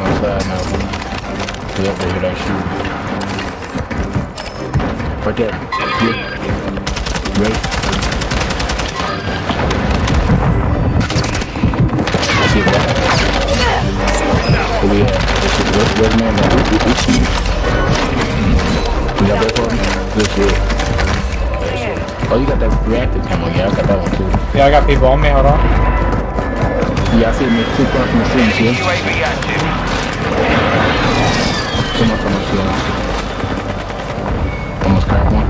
Outside now. We hit. Right there. Yeah. Right. I see man got that. Oh, you got that reactive ammo. Yeah, I got that one too. Yeah, I got people on me. Hold on. Yeah, I see me. Two from the scene, too. On, come on. Almost cracked one.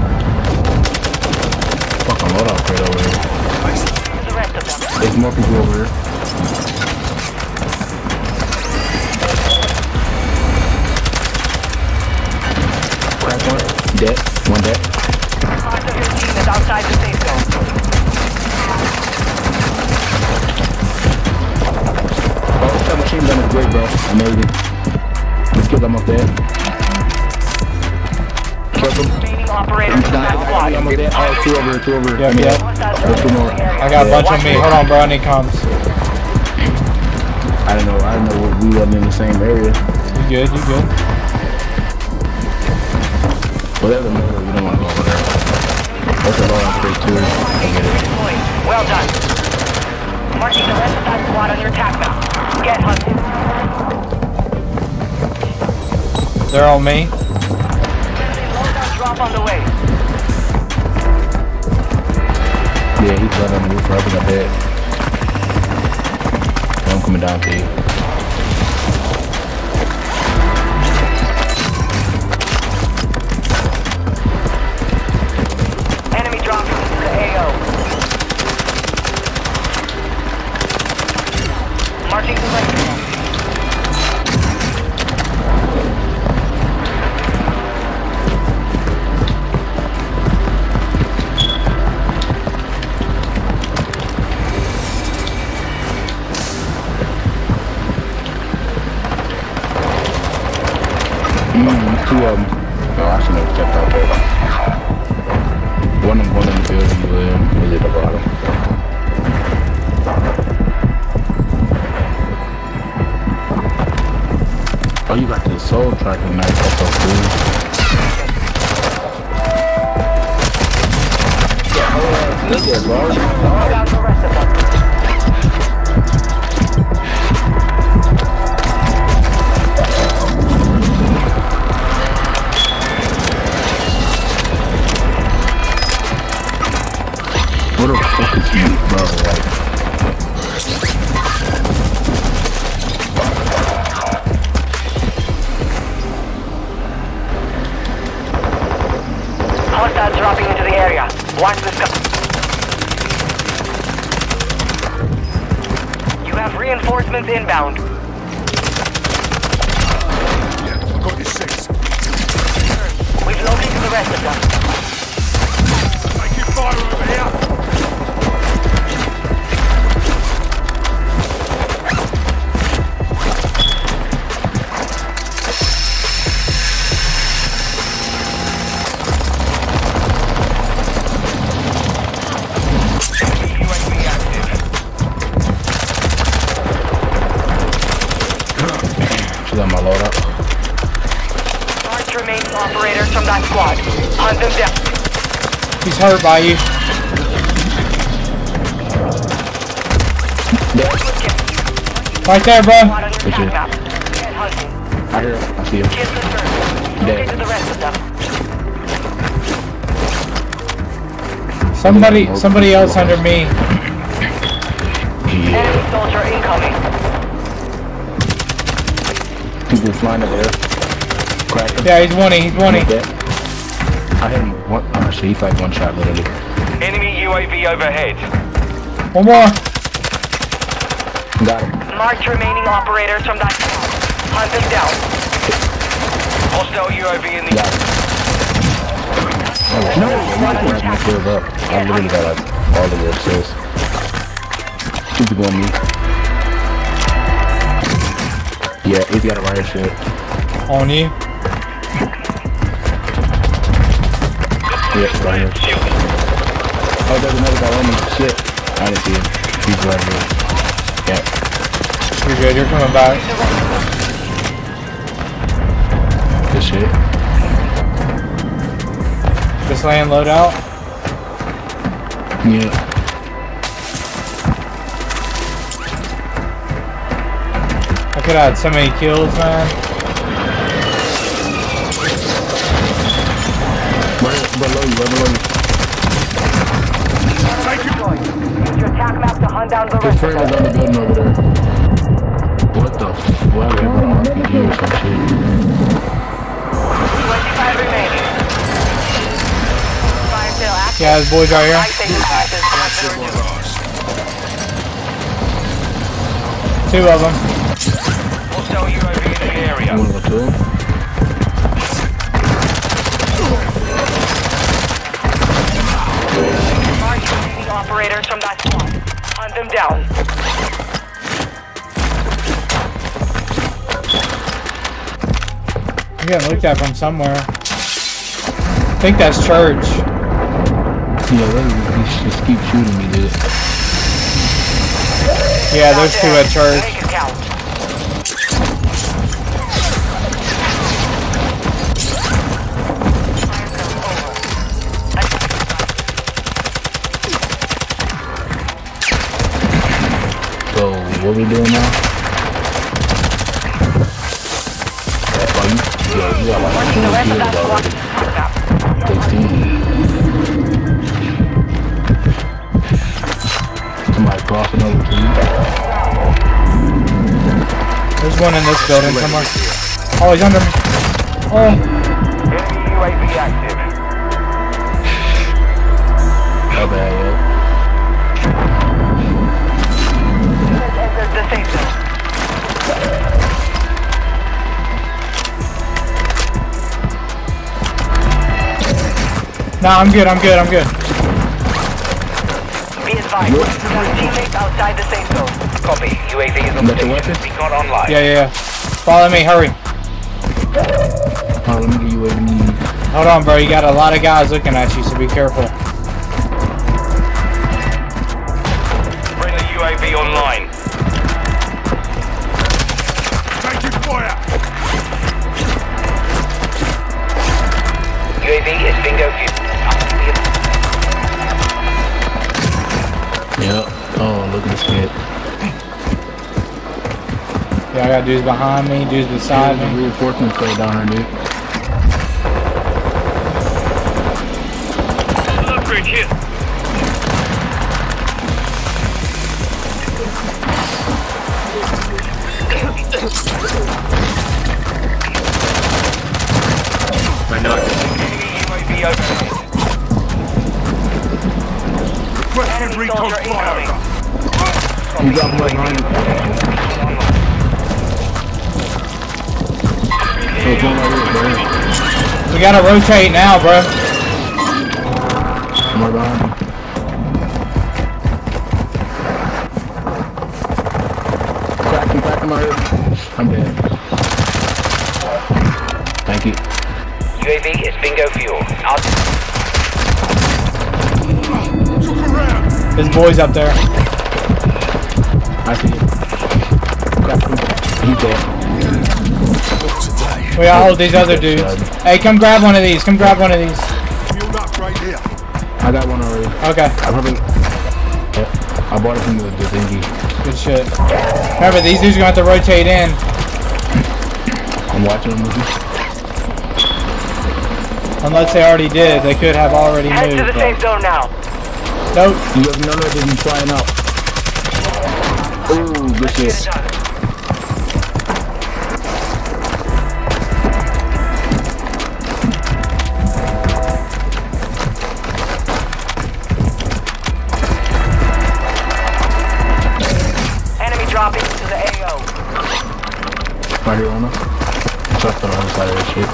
Fucking load out crate over here. There's more people over here. Crack one. Dead. One dead. Part team is outside the safe zone. Oh, that machine gun is great, bro. Amazing. Let's get them up there. Kill them. I'm from that dying. squad. I'm dead. Oh, two over two over here. Yeah, yeah. here. There's two more. I got a bunch on me. Hold on, bro. I need comms. I don't know. I don't know. We wasn't in the same area. You good? You good? Whatever matter, we don't want to go over there. That's a lot of space too. I get it. Deployed. Well done. Marking the rest of that squad on your attack map. Get hunted. They're on me. Yeah, he's the roof. Right up there. I'm coming down to you. Oh, you got the soul tracking knife. That's so cool. Look at them. What the fuck is you, bro? Like, Watch sky. You have reinforcements inbound. I got your six. We've located the rest of them. She's on my loadout. March remaining operators from that squad. Hunt them down. He's hurt by you. Right there, bro. Squad on your Good shit. attack map. Get hunting. I hear him. I see him. Kill the. Dead. The rest of them. Somebody, somebody else under me. People flying over there. Crack him. Yeah, he's one. He's one. Dead. I hit him one. Oh shit, he's like one shot literally. Enemy UAV overhead. One more. Got him. March remaining operators from that squad. Hunt them down. Hostile UAV in the Got him. Oh, no, I'm not gonna have my shield up. I literally got like all of this assists. Two people on me. Yeah, he's got a riot shield. On you. Yeah, right here. Oh, there's another guy on me. Shit. I didn't see him. He's right here. Yeah. You're good. You're coming back. Good shit. Just land loadout. Yeah. Could have had so many kills, man. Below you, below you. Down the the. What the f- Why they have an RPG or some shit? 25 remaining. Fire sale active. Yeah, boys right here. Two of them. Hostile UAV in the You area. wanna go to? Mark remaining operators from that squad. Hunt them down. I'm getting looked at from somewhere. I think that's church. Yeah, they, they just keep shooting me, dude. Yeah, there's two at church. We doing now? You, yeah, you got like The rest of two that kills squad already. is fucked up. 16. Somebody crossing over to you. There's one in this building somewhere. Oh, he's under me. Oh, Enemy UAV active. How nah, I'm good, I'm good, I'm good. Be advised, your teammates outside the safe zone. Copy. UAV is on Got your weapon? Beacon online. Yeah, yeah, yeah. Follow me, hurry. Hold on, let me get you where you need. Hold on, bro. You got a lot of guys looking at you, so be careful. Dudes behind me, dudes beside There's a me. reinforcement play down there, dude. Bridge here. UAV overhead. Requesting Enemy recon soldier incoming. flyover. You got him right We gotta rotate now, bro. I'm behind you. Crack him, crack him right. I'm dead. Thank you. UAV is bingo fuel. Out. Took around. His boys up there. I see you. Crack him. He's dead. Not today. We gotta hold these other dudes. Hey, come grab one of these. Come grab one of these. Fueled up right here. I got one already. Okay, I probably. Yeah, I bought it from the, the thingy. good shit. Remember, these dudes are gonna have to rotate in. I'm watching them with you. Unless they already did. They could have already Head to the but- safe zone now. Nope. You have none of them flying out. Ooh, good shit. Right here on on the other side of this shit.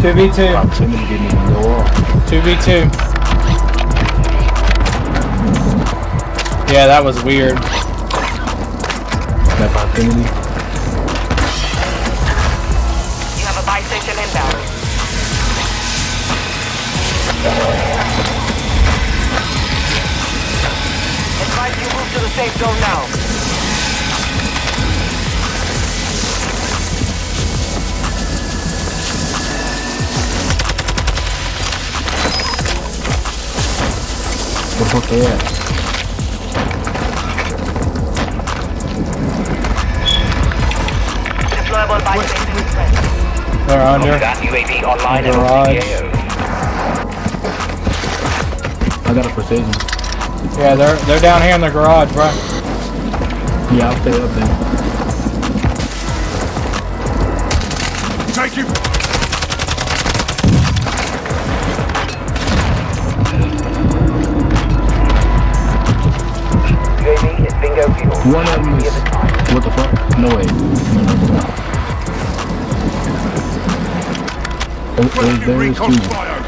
Two v two. Proximity didn't even go off. Two v two. Yeah, that was weird. That proximity. To the safe zone now. Where the fuck they at? Deployable by They're under. That UAV online and on I got a precision. Yeah, they're they're down here in the garage, bro. Yeah, I'll stay up there. Take him. UAV is bingo fuel. One of them is. What the fuck? No way. No, no, no. There- there- there is recon two.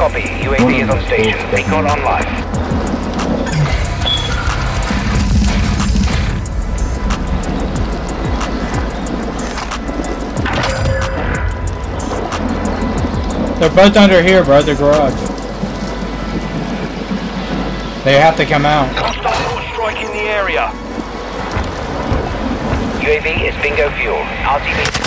Copy. UAV is on station. Recon online. They're both under here, bro. The garage. They have to come out. Hostile strike in the area. UAV is bingo fuel. RTB.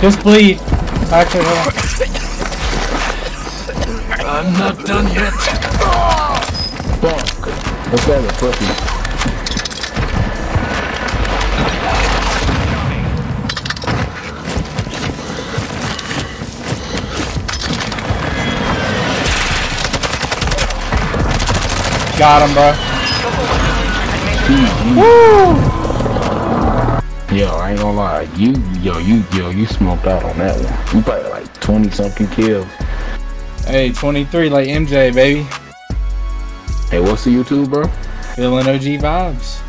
Just bleed. Actually, hold on. I'm not done yet. Fuck. Let's grab a puppy. Got him, bro. Yo, I ain't gonna lie. You, yo, you, yo, you smoked out on that one. You probably like 20 something kills. Hey, 23 like MJ, baby. Hey, what's the YouTube, bro? Feeling OG vibes.